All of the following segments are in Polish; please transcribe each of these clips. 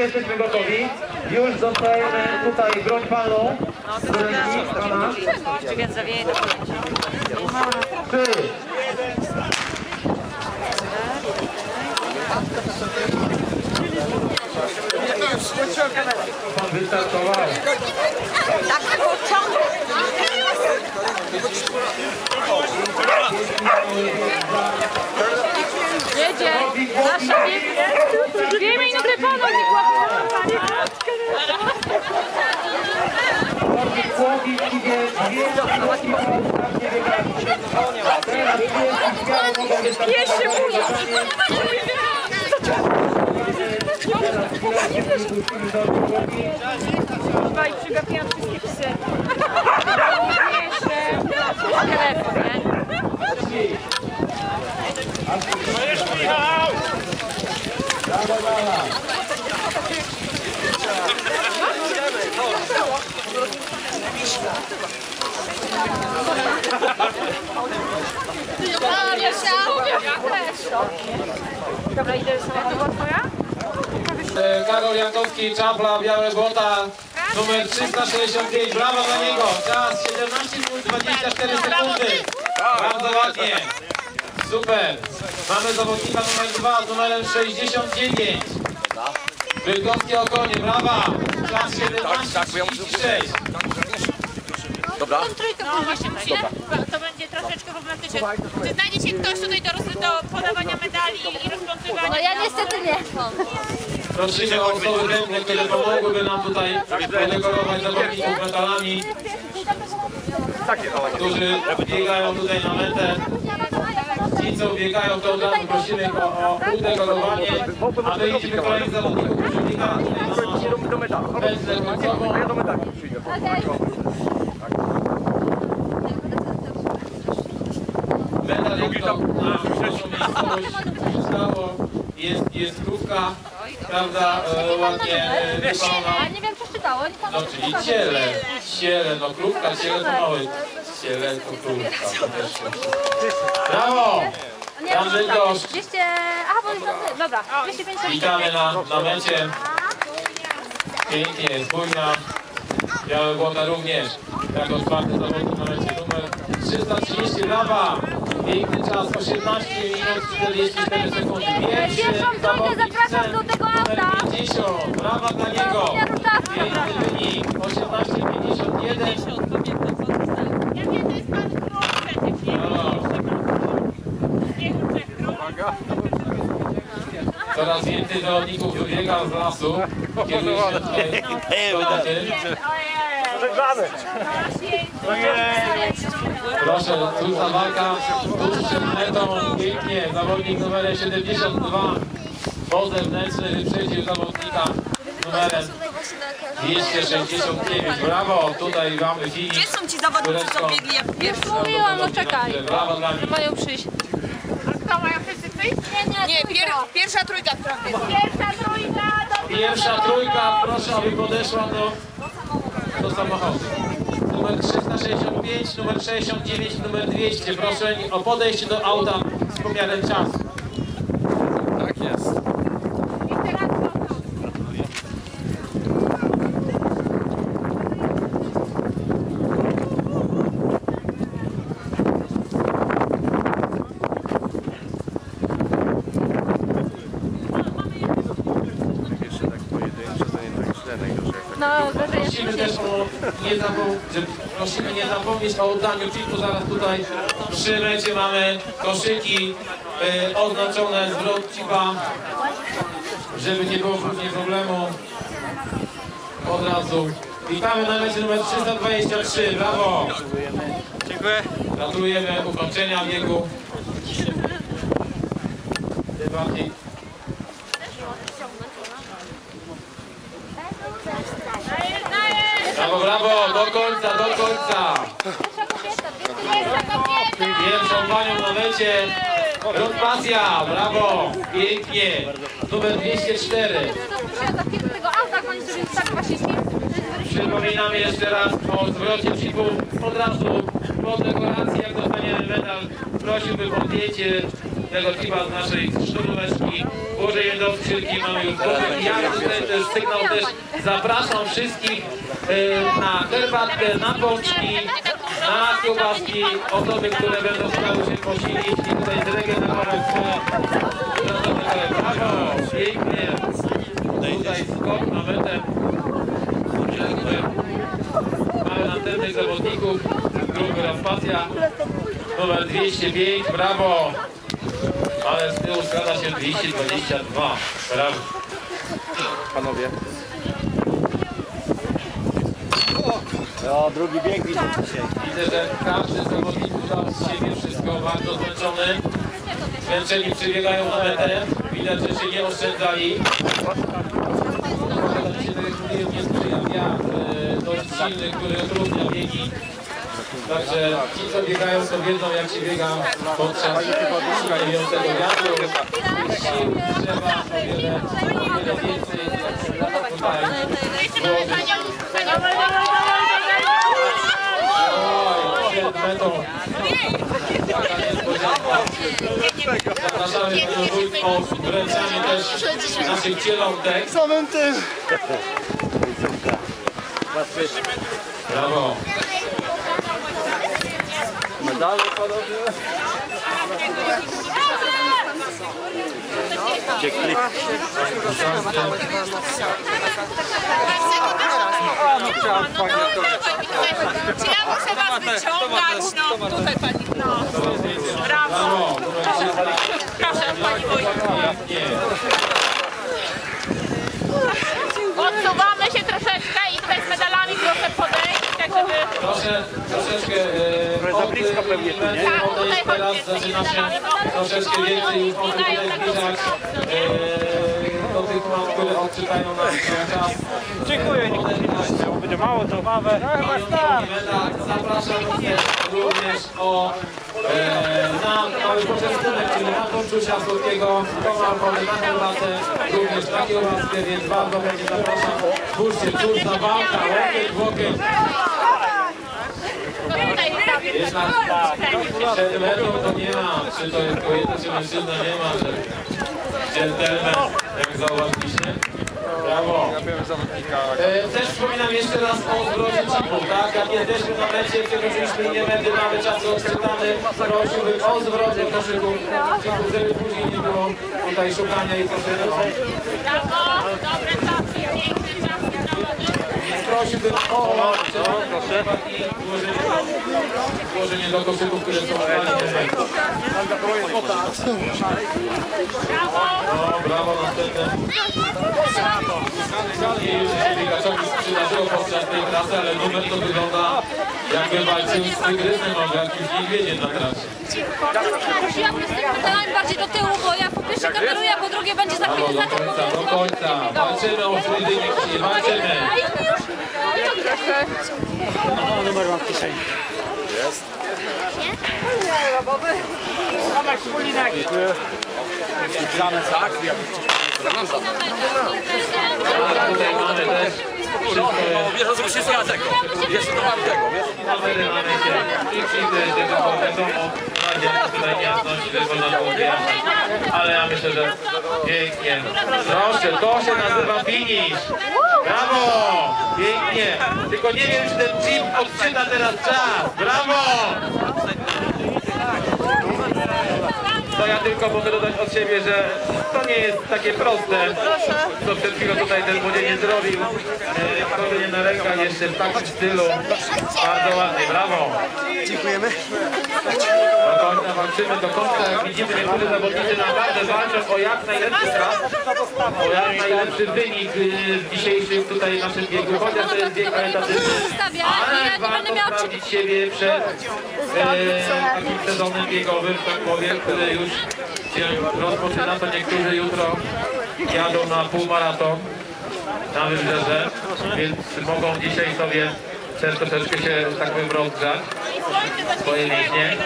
jesteśmy gotowi. Już dostajemy tutaj broń palną. Więc zawieje do. Trzy. Pan wystartował. Tak, początek. Jedzie. Nasza. Dwie minuty panu bieganiu. Teraz pięści śmiało mogą wystartować. Jeszcze burza. Chyba przegapiłam wszystkie psy. Jeszcze telefon, nie? Dobra, idę samochodu twoja? E, Karol Jankowski, Czapla, Białe Błota, numer 365, brawo dla niego, czas 17 minut 24 sekundy, bardzo ładnie, super, mamy zawodnika numer 2 z numerem 69, Bydgoskie Okonie, brawa, czas 17.36, Dobra. Trójkę no, właśnie chwilę. To będzie troszeczkę problematyczne. Czy znajdzie się ktoś tutaj dorosły do podawania medali i rozplątywania? No ja niestety nie. prosimy o osoby chętne, które pomogłyby nam tutaj podekorować zawodników medalami, którzy biegają tutaj na metę. Ci, co biegają, to od razu prosimy o, o udekorowanie, a my idziemy pętlę końcową. Medal jak to na miejscowość zostało, jest, jest krówka, prawda, e, ładnie Ja wykonana. nie wiem, czy czytało. No czyli ciele, ciele, no krówka, ciele to mały, ciele to krówka. to też się- Brawo! Nie, Bydgoszcz. 200... Aha, bo jest na... Dobra, 250. Witamy na, na mecie. Pięknie, spójna. Białe Błota również. Jako czwarty zawodnik na mecie numer 330. Brawa! Piękny czas, 18 minut 44 sekundy. Pierwszy zawodnik zapraszam do tego auta. 50. Brawa dla niego. Piękny wynik, 18,51. Ja wiem, to jest pan Coraz więcej zawodników wybiega z lasu. Się tutaj tematy. Proszę, trudna walka, tuż przed metą, pięknie, zawodnik numerem 72, po zewnętrzny wyprzedził zawodnika numerem 269, brawo, tutaj mamy finish. Gdzie są ci zawodnicy, co biegli jak pierwszy? Mówiłam, no czekaj. Brawo dla nich. Mają przyjść. Kto mają wszyscy przyjść? Nie, nie, Nie, pier, pierwsza trójka, która Pierwsza trójka, do Pierwsza trójka, proszę, aby podeszła do, do samochodu. Numer 365, numer 69, numer 200. Proszę o podejście do auta z pomiarem czasu. Tak jest. Tak tak tak No, Prosimy też o nie zapom- że prosimy nie zapomnieć o oddaniu chipu. Zaraz tutaj przy mecie mamy koszyki y, oznaczone zwrot chipa, żeby nie było później problemu. Od razu. Witamy na mecie numer 323. Brawo! Dziękuję. Gratulujemy ukończenia biegu. Tym bardziej Brawo, brawo, do końca, do końca. Pierwszą panią na mecie. Rotmacja, brawo, pięknie. Numer 204. do tego auta, oni sobie tak właśnie Przypominamy jeszcze raz o zwrocie chipu. Od razu po dekoracji, jak dostaniemy medal, prosiłbym o zdjęcie tego tipa z naszej szturmóweczki. Boże do skrzynki mamy już gotowe. Ja też sygnał też zapraszam wszystkich e, na herbatkę, na pączki, na kiełbaski, osoby, które będą chciały się posilić i tutaj zregenerować swoje Brawo, pięknie. Tutaj skok na metę. Mamy następnych zawodników. Grupy Raspacja. Numer 205. Brawo. Ale z tyłu składa się 222. Brawo. Panowie. O, drugi bieg widzę dzisiaj. Widzę, że każdy z zawodników dał z siebie wszystko. Bardzo zmęczony. Zmęczeni przybiegają na metę. Widać, że się nie oszczędzali. Się nie sprzyja wiatr e, dość silny, który utrudnia biegi. Także ci, co biegają, to wiedzą, jak się biega podczas szukającego wiatru. Sił trzeba o wiele, o wiele więcej tutaj. Zapraszamy panią wójt o wręczanie też naszych cielątek. Samym tym. Brawo. Medale panowie. Ciekli. Czy ja muszę was wyciągać? No, tutaj pani. No. Brawo. Proszę, pani wójt. Nie. Odsuwamy się troszeczkę i tutaj z medalami proszę podejść, tak żeby... Proszę troszeczkę e, za blisko pewnie tu, nie? Tak, tutaj teraz zaczyna się troszeczkę więcej już może tutaj zbliżać e, do tych mam, które odczytają nam czas. Dziękuję, nie Będzie mało zabawę. medal. Zapraszam również o e, na mały poczęstunek, czyli na kończusia słodkiego, komar na herbatę, również na kiełbaskę, więc bardzo będzie zapraszam. Spójrzcie, cóż za walka, łokieć. To tutaj ustawię. Jednak przed metą to nie ma, czy to jest kobieta, czy mężczyzna, nie ma, że gentleman, jak zauważyliście. Brawo. E, też wspominam jeszcze raz o zwrocie chipu, tak? Jak jesteśmy na mecie, przekroczyliśmy linię mety, mamy czas odczytany, prosiłbym o zwrot do koszyków, żeby później nie było tutaj szukania i proszenia o Brawo, dobre czasy, piękne czasy. Prosiłbym o proszę. i włożenie, włożenie do koszyków, które są w planie. O, brawo, następne. I już się biegaczowi przydarzyło podczas tej trasy, ale numer to wygląda jakby walczył z tygrysem albo jakimś niedźwiedziem na trasie. Prosiłam z tymi medalami bardziej do tyłu, bo ja po pierwsze kameruję, a po drugie będzie za chwilę do końca, do końca. Walczymy o swój wynik, czyli walczymy. O, numer mam w kieszeni. Dziękuję. Zamy, tak? A tutaj mamy też wszystko Wiesz, że się zgadza tego. Jeszcze to mam tego, wiesz? Ale ja myślę, że pięknie. Proszę, to się nazywa finish. Brawo! Pięknie. Tylko nie wiem, czy ten chip odczyta teraz czas. Brawo! To ja tylko mogę dodać od siebie, że to nie jest takie proste, co przed chwilą tutaj ten młodzieniec zrobił. E, Chodzenie na rękach jeszcze w takim stylu. Bardzo ładnie, brawo. Dziękujemy. Do końca walczymy, do końca jak widzimy niektórzy zawodnicy naprawdę walczą o jak najlepszy czas, o jak najlepszy wynik y, w dzisiejszym tutaj naszym biegu, chociaż to jest bieg charytatywny, ale warto sprawdzić siebie przed e, takim sezonem biegowym, tak powiem, który już się rozpoczyna, to niektórzy jutro jadą na półmaraton na wybrzeże, więc mogą dzisiaj sobie też troszeczkę się, tak powiem, rozgrzać swoje mięśnie.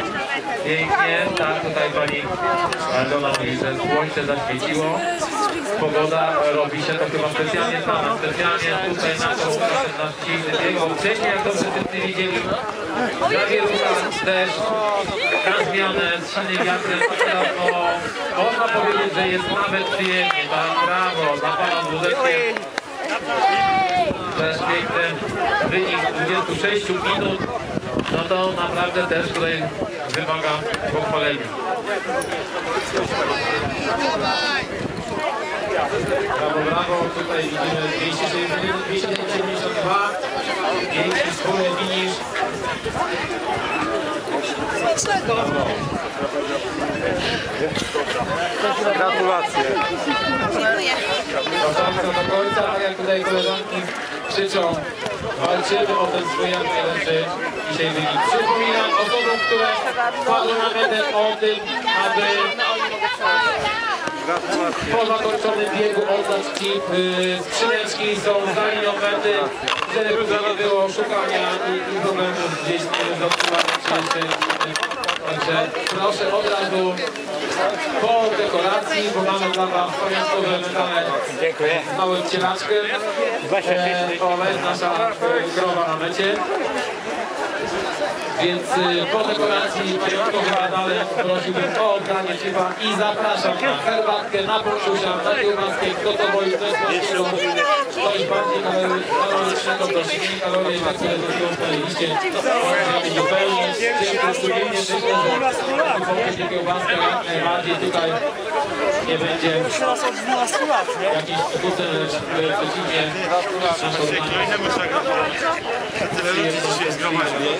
Pięknie, tak, tutaj pani Aldona mówi, że słońce zaświeciło. Pogoda robi się to chyba specjalnie sama, specjalnie tutaj na to na dzisiejszy bieg. Wcześniej, jak dobrze wszyscy widzieli, zawierucha, deszcz, ta zmiana połączone z silnym wiatrem, no, można powiedzieć, że jest nawet przyjemnie. Tak, brawo, dla pana Dwurzeckiem. Też piękny wynik 26 minut. No to naprawdę też tutaj wymaga pochwalenia. Brawo, brawo, tutaj widzimy 272, piękny wspólny finisz. Gratulacje. Do końca, do końca, tak jak tutaj koleżanki krzyczą, walczymy o ten swój najlepszy dzisiaj wynik. Przypominam osobom, które wpadły na metę o tym, aby po zakończonym biegu oddać chip. y, Skrzyneczki są za linią mety, żeby nie było szukania i, i problemów gdzieś z czy, Także proszę od razu po dekoracji, bo mamy dla Was pamiątkowe medale Dziękuję. z małym cielaczkiem. E, jest nasza krowa na mecie. Więc y, po dekoracji pamiątkowe medale prosiłbym o oddanie cieba i zapraszam na herbatkę, na poczusia, na kiełbaskę, kto to woli, to jest polskiego, coś bardziej kalory- kalorycznego, proszę mniej kalorii, tak które zrobią w liście, możemy nie pełnić, tym sumiennie myślę, że kiełbaskę jak najbardziej tutaj nie będzie jakiś skuteczny, lecz przeciwnie naszą Tyle ludzi dzisiaj zgromadziło.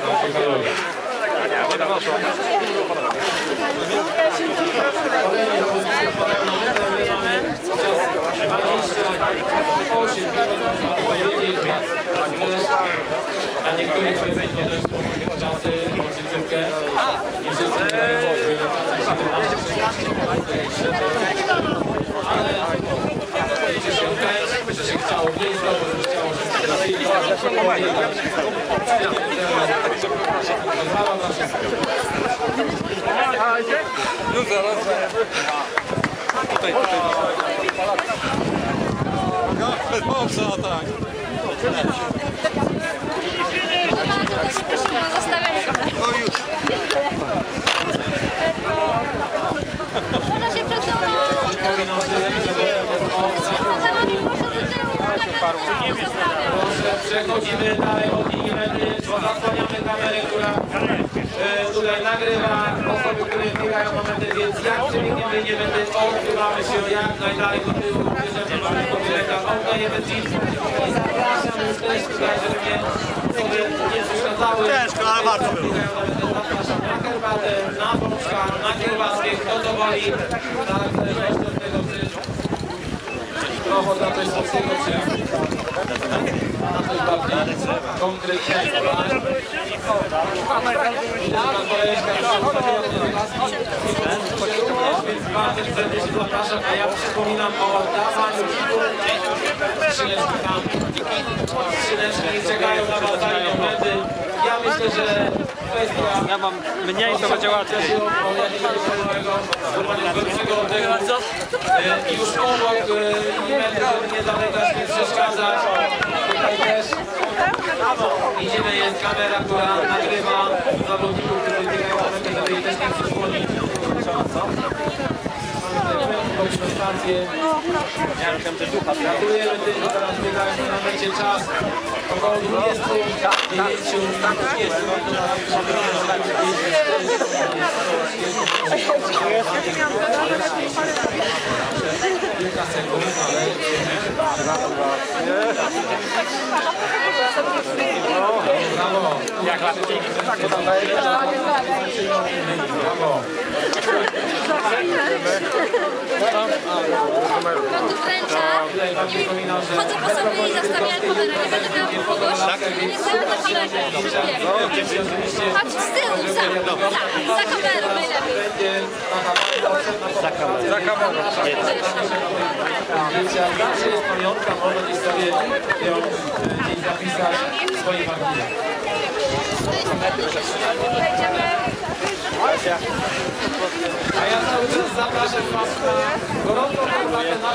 A niektórych będzie też czasy końcówkę. Nie wszyscy Ale że się okej, że się chciało blisko, bo się chciało, żeby się Brawa dla wszystkich. Można się przesunąć. Proszę, przechodzimy dalej od bo zasłaniamy kamerę, która tutaj nagrywa osoby, które biegają na metę, więc jak przebiegniemy nie będę, odkrywamy się jak najdalej do tyłu, bierzemy mamy kobieta, oddajemy jeep i zapraszam już też tutaj, żeby mnie sobie nie przeszkadzały. Ciężko, ale warto było. Zapraszam na herbatę, na pączka, na kiełbaskę, kto to woli, tak, zależności od tego, czy ochota coś mocnego, czy na coś bardziej konkretnego. Zapraszam, a ja przypominam o oddawaniu. Skrzyneczki czekają na linią mety. Ja myślę, że kwestia Ja mam mniej, to będzie łatwiej. Już obok e, i nie zalegać, nie przeszkadzać. Tutaj też idziemy, jest kamera, która nagrywa zawodników, którzy biegają na metę, żeby też nie. Stację. Gratulujemy tym, że teraz biegają na mecie czas około 20, 9, 20 kilka sekund, ale Oh. Brawo. Jak Brawo. Mam tu wręcza że chodzę po sobie i zastawiałem kamerę. Nie będę miała kogoś, nie staję na kamerze. Chodź z tyłu, za, za, za kamerą najlepiej. za kamerą. Za kamerą. Zawsze jest pamiątka, można gdzieś sobie ją e, zapisać w swoim archiwum. A ja cały czas zapraszam Was na gorącą herbatę na.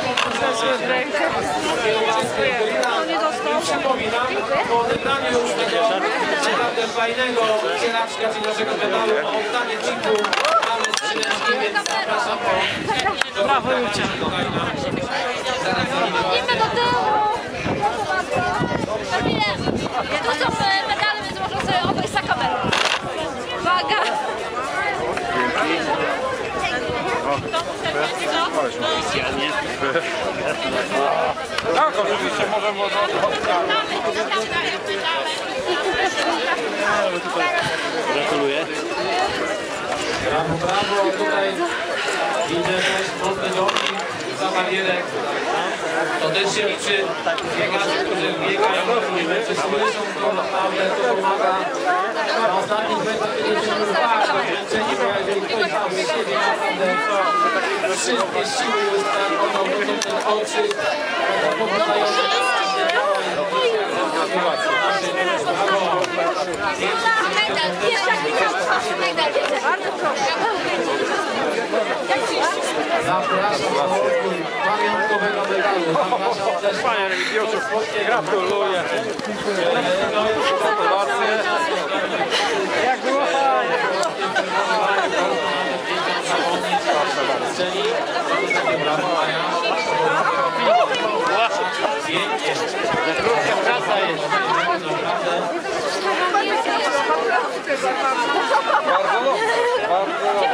I przypominam po odebraniu już tego naprawdę fajnego cielaczka, czyli naszego medalu, o oddanie chipu na Zapraszam po... Brawo, Julcia. Idziemy do tyłu. Proszę bardzo. Tu są e, medale, więc można sobie obejść za kamerą. Uwaga. Tak, oczywiście możemy Gratuluję. Brawo, brawo, tutaj widzę też mocne za barierek. To też się liczy biegacze, którzy biegają, którzy słyszą, to naprawdę to pomaga. Na ostatnich metrach się bardzo zmęczeni, bo jeżeli ktoś tam siebie naprawdę wszystkie siły wystarczą, to ten okrzyk powodujący Brawo! Medal, pierwsza medal. Bardzo proszę. Pamiątkowego medalu. Panie Religijoszu, gratuluję. Gratulacje. Jak było fajnie. Czyli mamy takie brawo, a ja pięknie. Krótka praca jest. Bardzo dobrze. Bardzo dobrze.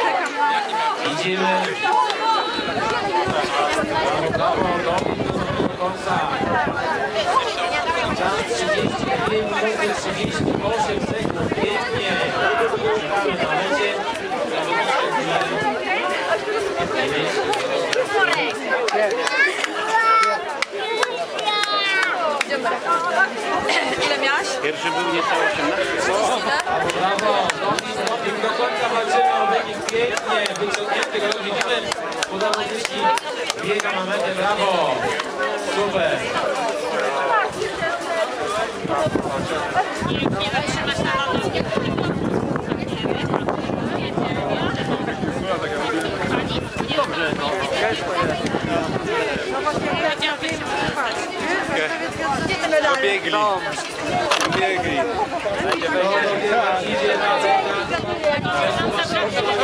Idziemy. Brawo, brawo, do końca. Czas 35 minuty 38 sekund. Pięknie. Czekamy na lecie. Ile miałaś? Pierwszy był niecałe 18. Brawo, do końca walczymy o wynik pięknie, wyciągnięty go widzimy, udałości biega na metę, brawo, super. Nie wytrzymasz na lodownie. Biegli. Biegli. Idzie na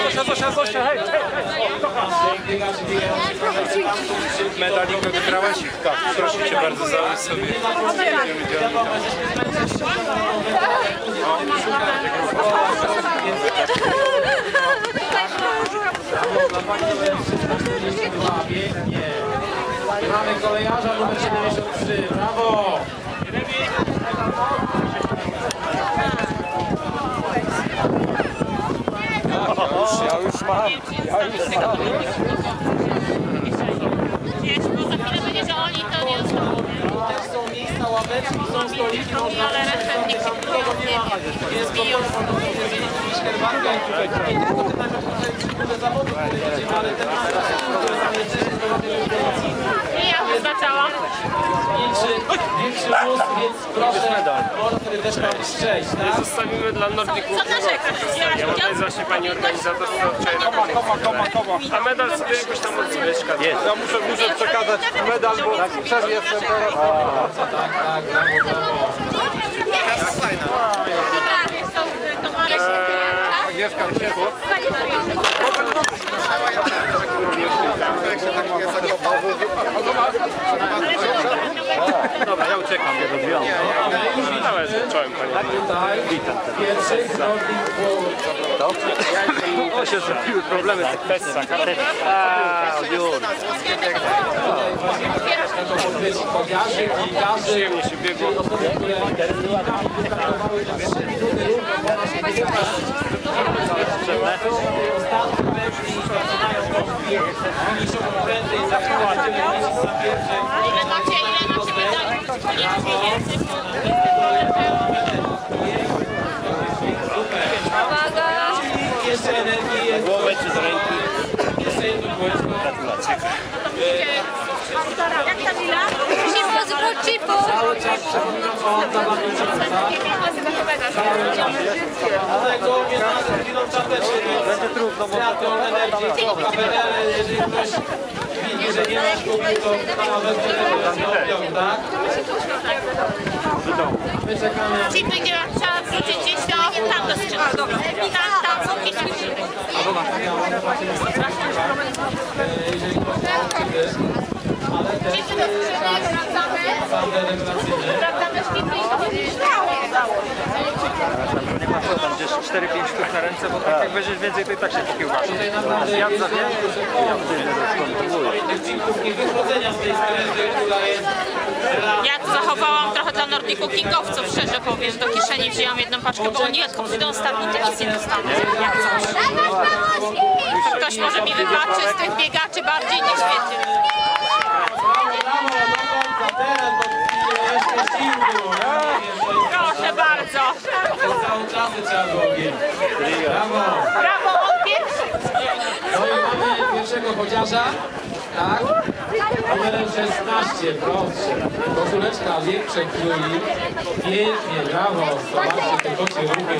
Zosia, Zosia, Zosia, hej. Medalik wygrałaś? Tak. Proszę cię bardzo, załóż sobie. Mamy kolejarza numer 73, brawo. Ja już mam, ja już mam. Wiesz, bo za chwilę będzie, że oni to nie dostaną. Też są miejsca, ławeczki, są stoliki, można Ale resztę się próbują, nie wiem, Jest zbiją. Niż herbatka i tutaj nie tylko te najpierw tutaj zawodów, które jedziemy, ale ten który tam jest I ja wyznaczałam. większy, większy mózg, więc proszę, wtedy też pan strzeć, tak? Zostawimy dla Nordików. Co narzekasz? Ja tutaj właśnie pani organizator to wczoraj na koma, koma, koma. A medal sobie jakoś tam odzyskać. Ja muszę, muszę przekazać medal, bo przez jestem teraz. Tak, tak, brawo, brawo. Są to Marek. Agnieszka ciepło. Dobra, ja uciekam. Nawet zacząłem pani. Tutaj pierwszy Nordic World. O, się zrobiły problemy z Pessa. To koniarzy, kilkarzy, Przyjemnie się biegło. osoby, które wystartowały na 3 minuty równo po naszej biegaczy. Ostatni mężczyzn zaczynają rozbieg, finiszą okręty i zaczynają się na pierwsze. Ile macie, ile macie medali? Ile macie więcej? Uwaga. Głowę czy z ręki? Jeszcze jedno kółeczko. Gratulacje. Jak ta Mila? Cipo, cipo, cipo. Cały czas przypominam o zawodnicy. Dlatego nie nad chwilą czapeczkę, więc trudno, straty energii, kamerę, jeżeli ktoś jeżeli nie masz kupił, to pana wezmę tak? My czekamy. Czyli będzie trzeba wrócić gdzieś do tam do skrzynki. Tam, tam, tam, A dobra. Jeżeli ktoś ma ale też... Dzieci do skrzynek wracamy. 4-5 sztuk na ręce, bo tak jak weźmiesz więcej, to i tak się kiełbasz. Jest za wiele. kolejnych filmów i wychodzenia z tej strefy, która jest dla Ja tu zachowałam trochę dla Nordiku Kingowców, szczerze powiem. Do kieszeni wzięłam jedną paczkę, bo oni jak przyjdą ostatni, to nic nie dostaną. Jak coś. To ktoś może mi wybaczy z tych biegaczy bardziej niż wiecie. Brawo, teraz, bo jeszcze sił było. Ja nie wiem, to jest Proszę bardzo. to całą klasę trzeba było. Brawo. Brawo, on. No i mamy pierwszego chociaża, tak? Numerem 16, proszę. Koszuleczka większe króli. Pięknie, brawo. Zobaczcie te kocie ruchy.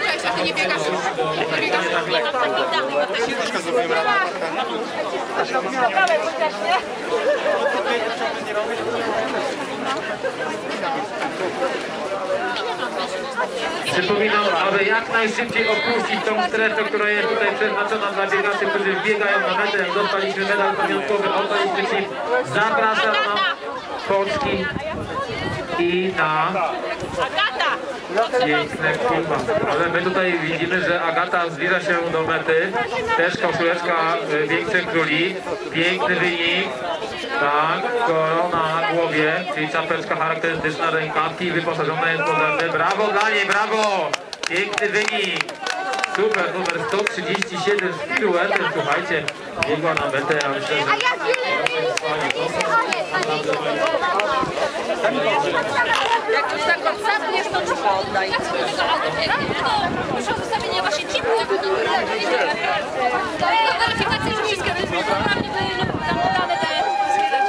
Cześć, a ty nie biegasz? Przypominam, aby jak najszybciej opuścić tą strefę, która jest tutaj przeznaczona dla biegaczy, którzy biegają na metę. Dostaliśmy medal pamiątkowy, oddaliśmy Ci. Zapraszam na Polski i na! Piękne kurwa. Ale my tutaj widzimy, że Agata zbliża się do mety. Też koszuleczka y, większych króli. Piękny wynik. Tak, korona na głowie, czyli czapeczka charakterystyczna, rękawki wyposażone jest podobne. Brawo dla niej, brawo! Piękny wynik. Super, numer 137 z piruetem, słuchajcie, biegła na metę, ja myślę, że... Jak już tak odsapniesz, to trzeba oddaj. Muszę zostawienie waszej cipy. To jest weryfikacja, że wszystkie programy były podane te wszystkie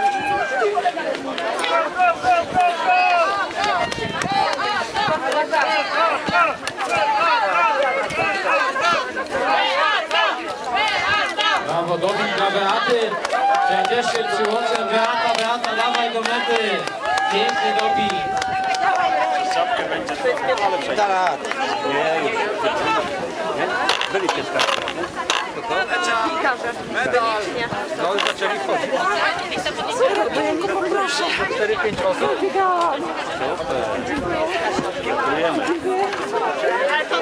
Brawo, doping dla Beaty. Przecież się przyłączę. Beata, Beata, dawaj do mety. Piękny doping. No już zaczęli wchodzić. 4-5 osób. Ale to ty, ale to ty,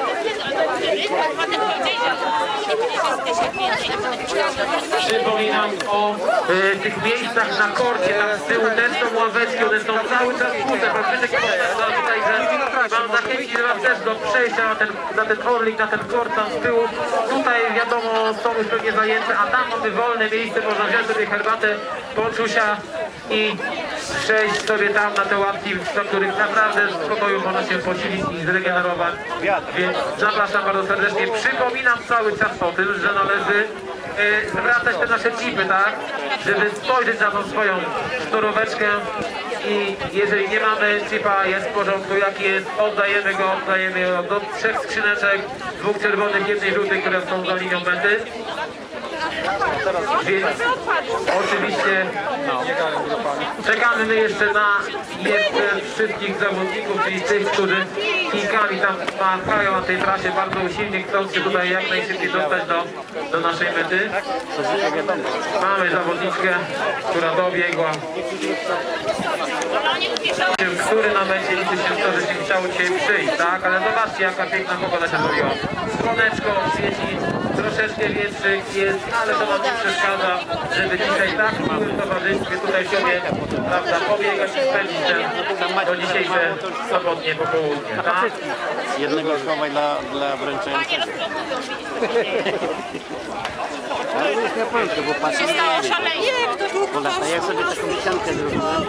potem powiedzieli, że jesteście więcej, a potem Przypominam o e, tych miejscach na korcie, tam z tyłu też są ławeczki, one są cały czas puste. Pan Krzysiek tutaj, że mam zachęcić was też do przejścia na ten, na ten orlik, na ten kort tam z tyłu. Tutaj wiadomo są już pewnie zajęte, a tam mamy wolne miejsce, można wziąć sobie herbatę, poczusia i przejść sobie tam na te ławki, na których naprawdę w spokoju można się posilić i zregenerować. Więc zapraszam bardzo serdecznie. Przypominam cały czas o tym, że należy e, zwracać te nasze chipy, tak? Żeby spojrzeć na tą swoją sztoróweczkę i jeżeli nie mamy chipa, jest w porządku, jaki jest, oddajemy go, oddajemy go do trzech skrzyneczek, dwóch czerwonych, jednej żółtej, które są za linią mety. Więc oczywiście czekamy my jeszcze na jeszcze wszystkich zawodników, czyli tych, którzy kilkami tam machają na tej trasie bardzo usilnie, chcąc się tutaj jak najszybciej dostać do, do naszej mety. Mamy zawodniczkę, która dobiegła który na mecie liczy się to, że się chciało dzisiaj przyjść, tak? Ale zobaczcie, jaka piękna pogoda się zrobiła. Słoneczko świeci, troszeczkę wietrzyk jest, ale to nam nie przeszkadza, żeby dzisiaj tak w miłym towarzystwie tutaj sobie, prawda, pobiegać i spędzić ten, to dzisiejsze sobotnie popołudnie, tak? Jednego schowaj dla, dla wręczającego. Ale to jest na Polskę, bo patrzę, stało szaleństwo. Ja sobie taką ściankę zrobiłem,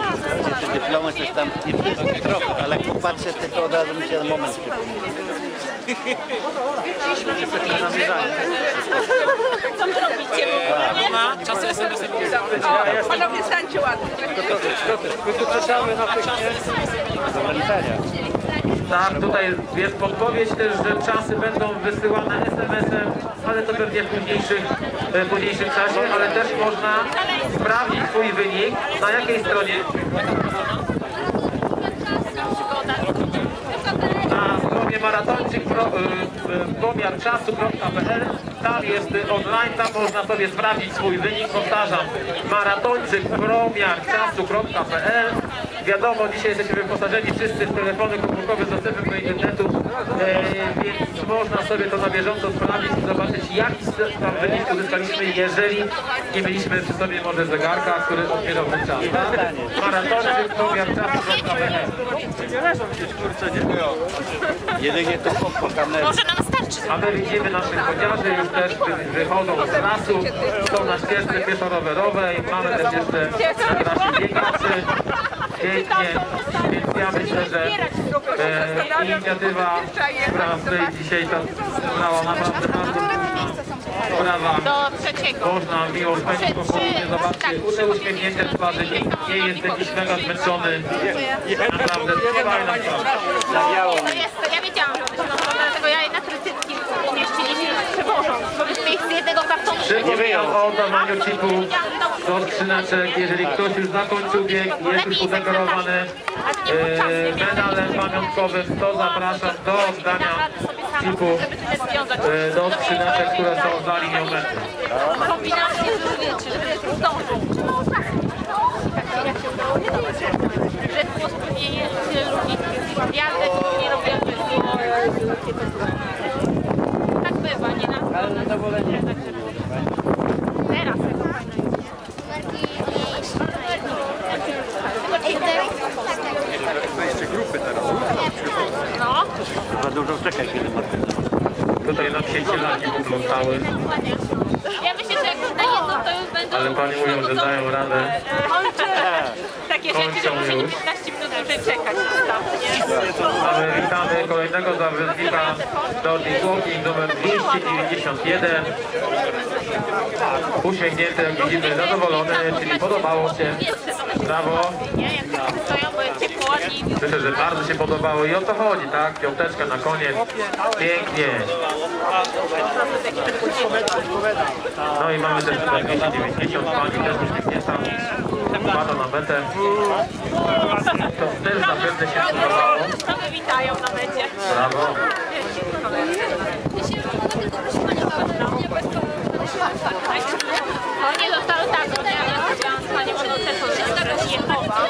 gdzie te dyplomy coś tam, nie trochę, ale jak popatrzę, to od razu mi się na moment przypomina. Co wy robicie? Czasem sobie sobie Panowie, stańcie ładnie. Tak, tutaj jest podpowiedź też, że czasy będą wysyłane SMS-em, ale to pewnie w późniejszych, e, późniejszym czasie, ale też można sprawdzić swój wynik. Na jakiej stronie? Stronie maratończyk.pomiarczasu.pl Tam jest y, online, tam można sobie sprawdzić swój wynik. Powtarzam, maratończyk.pomiarczasu.pl Wiadomo, dzisiaj jesteśmy wyposażeni wszyscy w telefony komórkowe z dostępem do internetu, e, więc można sobie to na bieżąco sprawdzić i zobaczyć, jaki tam wynik uzyskaliśmy, jeżeli nie mieliśmy przy sobie może zegarka, który odbierał ten czas. Tak? Maratończyk.pomiarczasu.pl Jedynie to po kamerze. Może nam starczy. A my widzimy naszych chociaży już też wy- wychodzą z lasu, są na ścieżce pieszo-rowerowej, mamy też jeszcze na trasie biegaczy. Pięknie, więc ja myślę, że e, inicjatywa, która tutaj dzisiaj to znała naprawdę bardzo. Do trzeciego. Można miło spędzić popołudnie, zobaczcie, te uśmiechnięte twarze, nikt nie jest jakiś mega zmęczony. Naprawdę, fajna sprawa. To jest, to ja wiedziałam, że to się dlatego ja je na trytytki umieściliśmy przewożą. Ich z jednego kartonu. Przypominam o oddawaniu chipu do skrzyneczek. Jeżeli ktoś już zakończył bieg i jest już udeklarowany e, medalem pamiątkowym, to zapraszam do oddania chipu e, do skrzyneczek, które są za linią mety. Kombinacje wiecie, żeby zdążyć. Jak się udało nie dać. Że Polsce nie jest tyle ludzi też nie robię Tak bywa, nie na Ale zadowolenie. Teraz. No, Kiedy Martyna. Tutaj nam sieci laki poplątały, ja myślę, że jak oddaję, to już będą... ale pani mówią, że dają radę. Takie rzeczy, że może nie 15 minut dłużej czekać na start, nie? A my witamy kolejnego zawodnika Nordic Walking numer 291. Uśmiechnięty, widzimy, zadowolony, czyli podobało się. Brawo. Nie, jak tak stoją, bo jest ciepło, ładnie i Myślę, że bardzo się podobało i o to chodzi, tak? Piąteczka na koniec. Pięknie. No i mamy też tutaj 290, pani też uśmiechnięta. Pada na metę. To też zapewne się podobało. Same witają na mecie. Brawo. No nie zostało tak, no nie, ale chciałam z panią Renocetą, że jest Jehowa.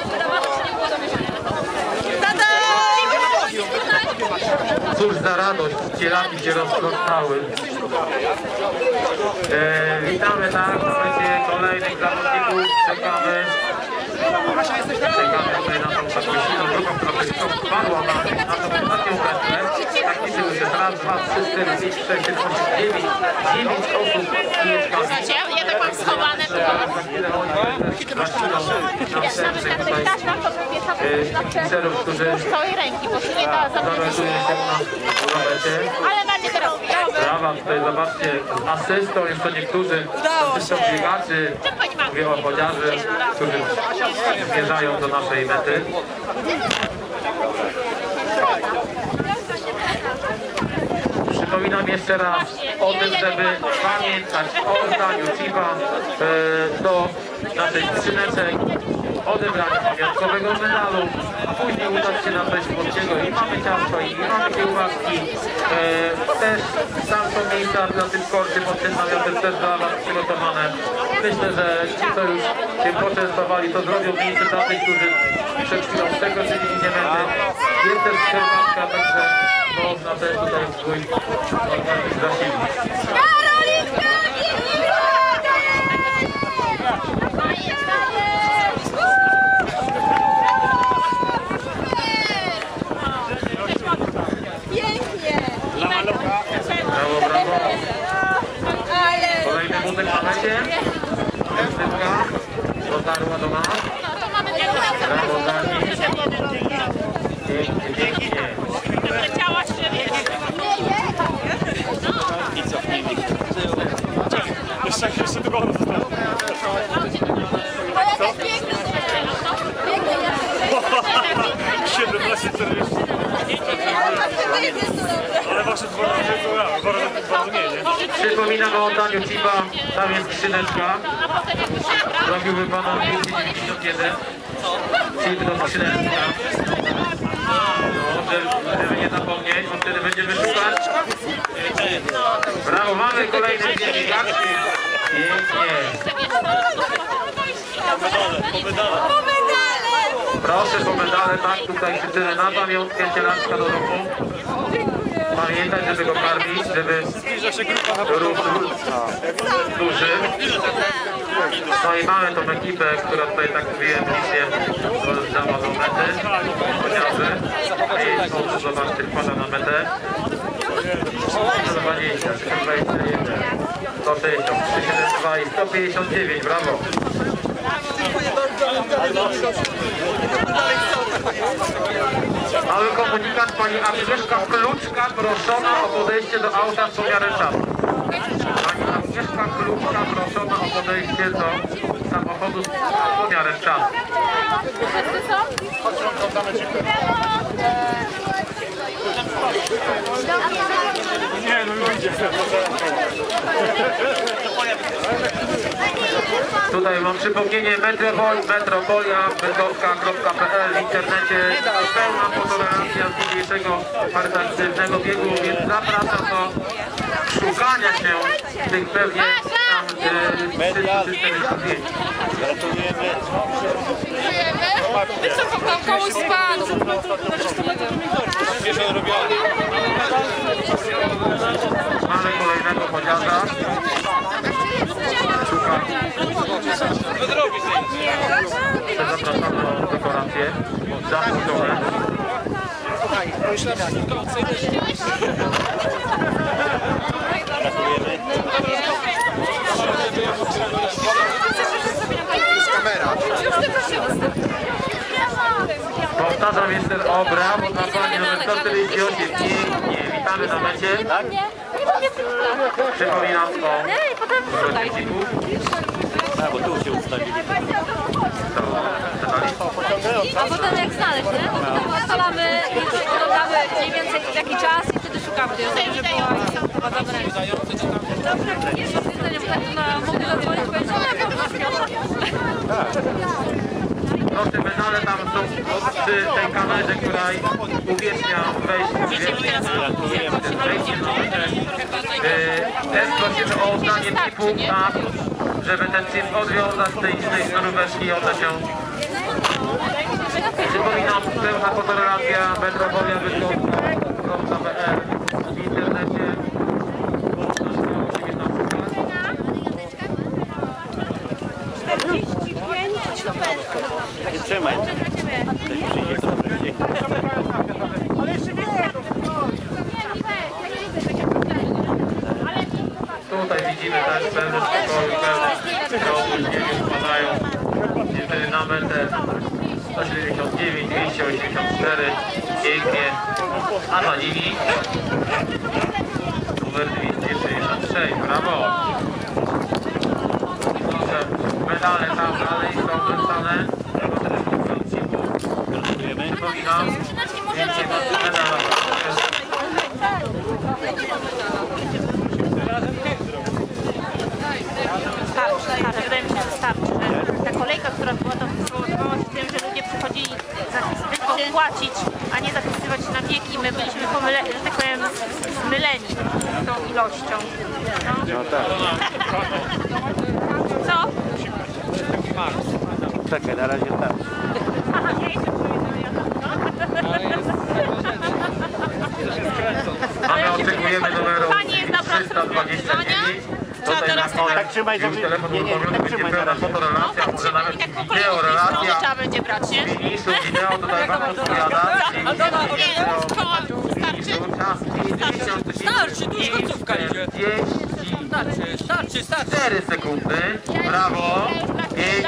Cóż za radość, cielaki się rozkostały. E, witamy tak, słuchajcie, kolejnych zawodników, czekamy. Czekamy tutaj na tą zaproszoną drugą, która tylko wpadła na, na tą ostatnią metę. Tak liczymy, że raz, dwa, trzy, cztery, pięć, sześć, siedem, osiem, dziewięć, dziewięć osób z. Ja, ja tak mam schowane chwilę oni też zaczną na serce tutaj e, kibicerów, którzy Z całej ręki, bo się nie da zabrać. Ale będzie teraz. Brawa, tutaj zobaczcie, asystą jeszcze niektórzy asystą biegaczy, mówię o chociaży, którzy zmierzają do naszej mety. Przypominam jeszcze raz o tym, żeby pamiętać o oddaniu chipa e, do naszych skrzyneczek, odebraniu pamiątkowego medalu, później udać się na coś polskiego i mamy ciasto i mamy kiełbaski. E, też tam są miejsca na tym korcie pod tym namiotem też dla Was przygotowane. Myślę, że ci, co już się poczęstowali, to zrobią miejsce dla tych, którzy przed chwilą przekroczyli linię mety. Jest też kiełbaska, także można też tutaj swój organizm zasilić. Brawo, brawo. Kolejny butek na mecie. Piosenka dotarła do nas. Brawo, Dani. Przeleciałaś się, I cofnij mi. Jeszcze, jeszcze tylko ona została. Ale tak piękny, piękny ja. 17, 40. Ale wasze dwa razy to bardzo mniej. Przypominam o oddaniu Ciba, tam jest skrzyneczka. Zrobiłby Pana 291. Cip do skrzyneczka. Żeby, żeby nie zapomnieć, bo wtedy będziemy szukać. Brawo, mamy kolejny biegaczki. Pięknie. Proszę po medale, tak, tutaj krzyczymy na pamiątkę cielaczka do roku. Pamiętać, żeby go karmić, żeby rósł duży. No i mamy tą ekipę, która tutaj, tak mówiłem, licznie rozjeżdżała do mety, chociażby. I on, zobaczcie, wpada na metę. 120, 121, 160, 372 i 159, brawo. Mały komunikat, pani Agnieszka Kluczka proszona o podejście do auta w pomiarę czasu. Agnieszka Kluczka proszona o podejście do samochodu w pomiarę czasu. Tutaj mam przypomnienie Metropol, metropolia bydgoszka.pl w internecie pełna fotoreakcja z dzisiejszego charytatywnego biegu, więc zapraszam do szukania się tych pewnie tam y, 300 zdjęć. Gratulujemy. Wysoko tam komuś spadł. Mamy kolejnego podziada. Szuka. Zapraszamy o dekorację. Zapuszczone. Powtarzam jeszcze o brawo dla pani numer 148. Pięknie. Witamy na mecie. Przypominam o rodziciku. A, bo tu się ustawili. A potem jak znaleźć, nie? To potem ustalamy i podamy mniej więcej w jaki czas i wtedy szukamy. Żeby była chyba dobre. Jeszcze z jedzeniem tak na mogę zadzwonić, powiedzieć, o jak Proszę, medale tam są przy tej kamerze, która uwiecznia wejście. Yy, Też prosimy o oddanie chipu, tak, żeby ten chip odwiązać z tej, tej sznuróweczki i oddać ją. Przypominam, pełna fotorelacja Metropolia Bydgoszka.pl w internecie. Musimy tam szukać. Nie trzymaj. Przyjdzie, to przyjdzie. Tutaj widzimy też pełny spokoju, pełny opóźnieniu spadają niestety na metę 179, 284, pięknie, a za nimi numer 266, brawo! Medale tam dalej są wystane, Gratulujemy. przypominam, więcej że starczy. Że ta kolejka, która była, to spowodowała się tym, że ludzie przychodzili tylko płacić, a nie zapisywać się na bieg i my byliśmy pomyleni, że tak powiem, zmyleni tą ilością. No tak. Co? czekaj, na razie tak. Aha, ja idę Ale oczekujemy numeru 329. Tutaj teraz tak trzymaj, żeby... Nie, nie, tak trzymaj na razie. No, tak trzymaj i tak po kolei trzeba będzie brać, nie? Wideo, tutaj wam odpowiada. Nie, szkoła starczy. Starczy, tu już końcówka idzie. Starczy, starczy, starczy. 4 sekundy, brawo. 5,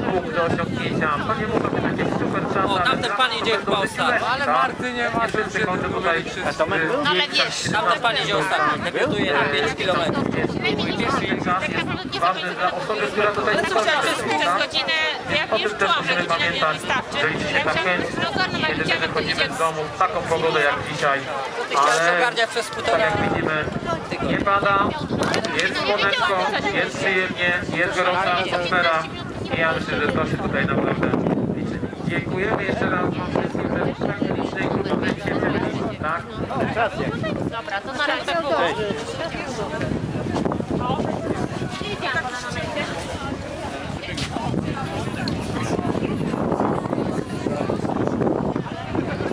punkt do osiągnięcia. To nie muszą być jakieś super czasy. O, ale tamten pan idzie chyba ostatni. Ale Marty nie ma. Był? No ale wiesz, Tamten pan idzie ostatni. Dekretuje na 5 km. Jest ważny dla osoby, która tutaj ale przez, tak? godzinę, jak O już tym też czułam, że musimy godzina nie pamiętać, wystarczy. chęć, Rozgarnę kiedy wychodzimy z domu w taką pogodę jak dzisiaj. Ale tak jak widzimy, nie pada, jest słoneczko, jest przyjemnie, jest gorąca atmosfera ja myślę, że to się tutaj naprawdę liczy. Dziękujemy jeszcze raz Wam wszystkim, że w tak licznej dzisiaj byliście, tak? Dobra, to na razie.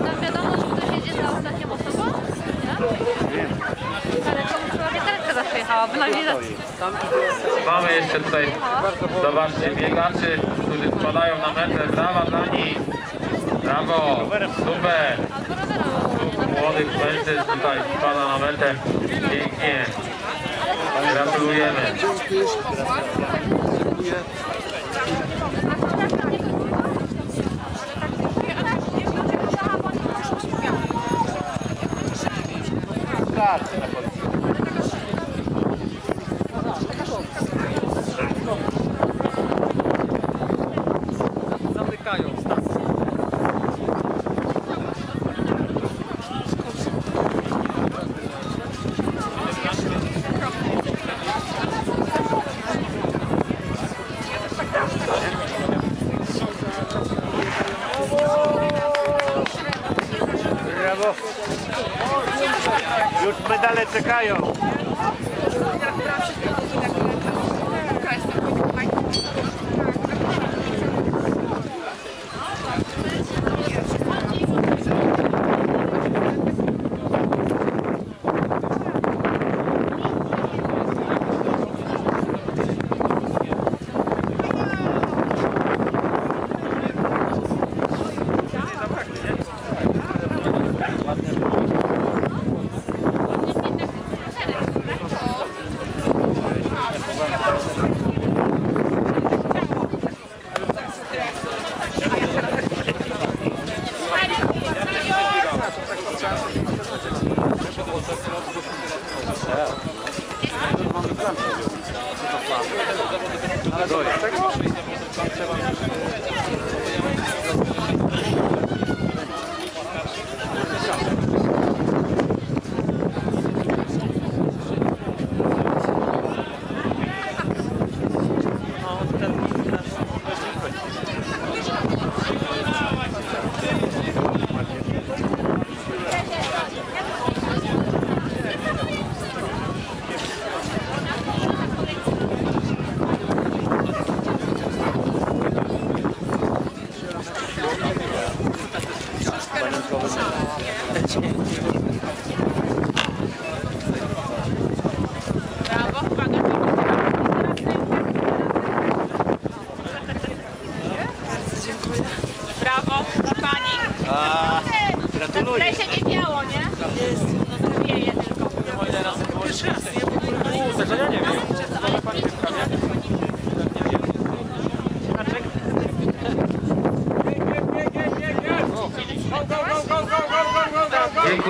Tam wiadomo, że ktoś jedzie za ostatnią osobą? Nie? Ale to prawie karetka zawsze jechała, bynajmniej za... Mamy jeszcze tutaj, zobaczcie, biegaczy, którzy spadają na metę. Brawa dla nich. Brawo, super. Młodych mężczyzn tutaj spada na metę. Pięknie. Gratulujemy.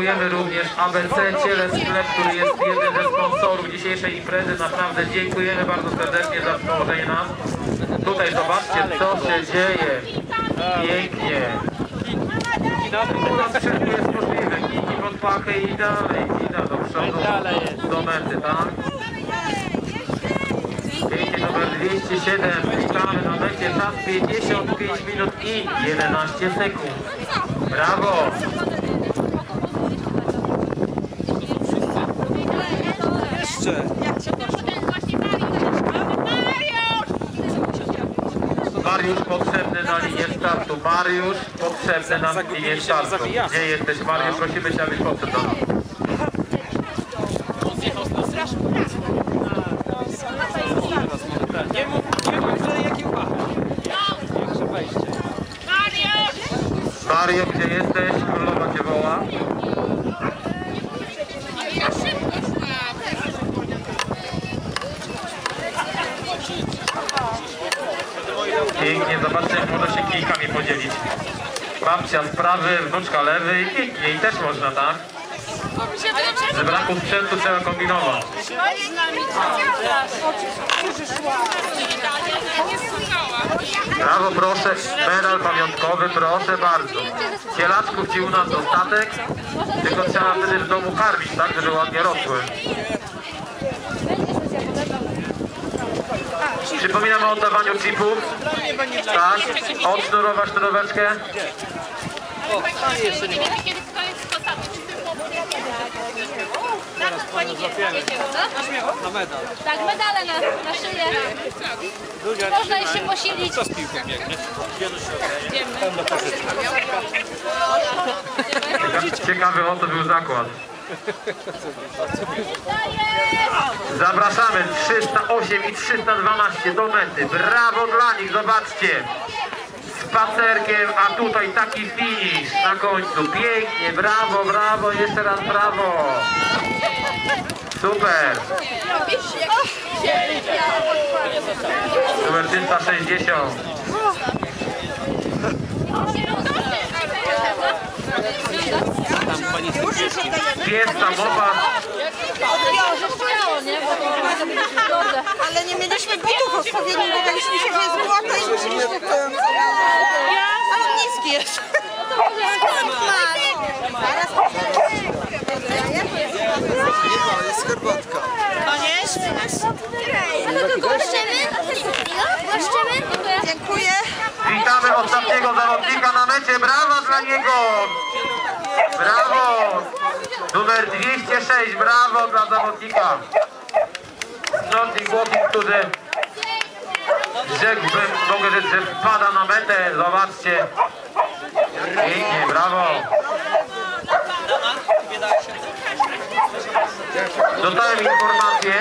Dziękujemy również ABC Ciele Sklep, który jest jednym ze sponsorów dzisiejszej imprezy. Naprawdę dziękujemy bardzo serdecznie za wspomożenie nas. Tutaj zobaczcie co się dzieje. Pięknie. U nas wszystko jest możliwe. Kiki pod pachę i dalej. I da do przodu. Do mety, tak? Pięknie numer 207. Witamy na mecie. Czas 55 minut i 11 sekund. Brawo! Mariusz potrzebny na linię startu. Mariusz potrzebny na linię startu. Gdzie jesteś Mariusz? Prosimy Cię, abyś podszedł do nas. Nie mów, nie mów, że jaki uwaga. Jeszcze wejście. Mario, gdzie jesteś? Królowa Cię woła. Pięknie, zobaczcie Babcia z prawy, wnuczka lewy i pięknie, i też można, tak? Z braku sprzętu trzeba kombinować. Brawo, proszę, medal pamiątkowy, proszę bardzo. Cielaczków ci u nas dostatek, tylko trzeba wtedy w domu karmić, tak, żeby ładnie rosły. Przypominam o oddawaniu chipów. Tak, odsznurować sznuroweczkę. Nie wiemy kiedy kto jest ostatni, czy tylko pani wie. Na medal. Tak, medale na, na szyję. Można jeszcze posilić. Co z piłką biegnie? Cieka- Ciekawy o to był zakład. Zapraszamy 308 i 312 do mety. Brawo dla nich, zobaczcie. Spacerkiem, a tutaj taki finish na końcu. Pięknie, brawo, brawo, jeszcze raz brawo. Super. Numer 360. Pies Śmiało, nie? Bo to dobrze. Ale nie mieliśmy butów odpowiednich, bo się, że jest błota i musieliśmy to... Ale on niski jest. Ale to głaszczymy? Głaszczymy? Dziękuję. Witamy ostatniego zawodnika na mecie. Brawa dla niego! Brawo! Numer 206. Brawo dla zawodnika. Nordic Walking, który rzekłbym, mogę rzec, że wpada na metę. Zobaczcie. Pięknie, brawo. Dostałem informację,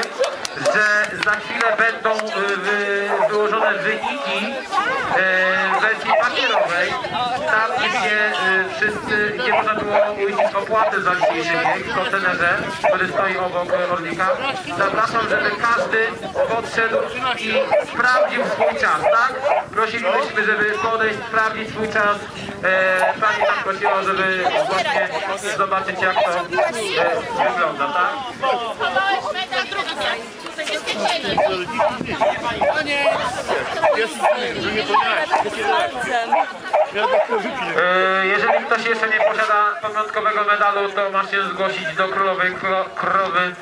że za chwilę będą y, wy, wyłożone wyniki y, w wersji papierowej, tam gdzie y, wszyscy, gdzie można było uiścić opłatę za dzisiejszy bieg w kontenerze, który stoi obok Orlika. Zapraszam, żeby każdy podszedł i sprawdził swój czas, tak? Prosilibyśmy, żeby podejść, sprawdzić swój czas. E, pani nam prosiła, żeby właśnie zobaczyć jak to e, wygląda, tak? Schowałeś medal drugi raz. Zabezpieczenie. E, Jeżeli ktoś jeszcze nie posiada pamiątkowego medalu, to ma się zgłosić do królowej kro, krowy